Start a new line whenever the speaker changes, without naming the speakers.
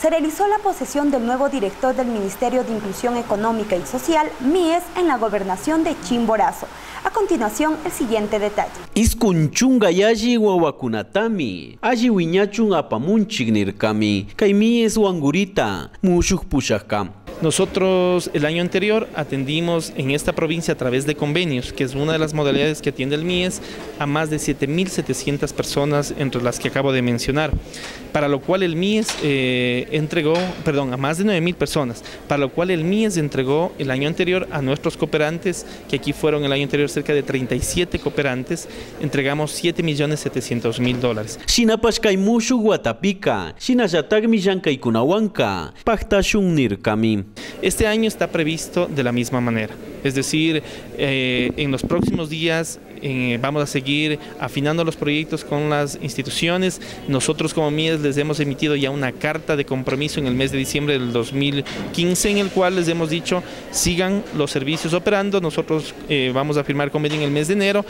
se realizó la posesión del nuevo director del Ministerio de Inclusión Económica y Social, MIES, en la gobernación de Chimborazo. A continuación, el siguiente detalle.
Wawakunatami, wangurita.
Nosotros el año anterior atendimos en esta provincia a través de convenios, que es una de las modalidades que atiende el MIES, a más de 7.700 personas, entre las que acabo de mencionar, para lo cual el MIES eh, entregó, perdón, a más de 9.000 personas, para lo cual el MIES entregó el año anterior a nuestros cooperantes, que aquí fueron el año anterior cerca de 37 cooperantes, entregamos 7.700.000 dólares.
Guatapica,
este año está previsto de la misma manera, es decir, eh, en los próximos días eh, vamos a seguir afinando los proyectos con las instituciones. Nosotros como MIES les hemos emitido ya una carta de compromiso en el mes de diciembre del 2015 en el cual les hemos dicho sigan los servicios operando. Nosotros eh, vamos a firmar convenio en el mes de enero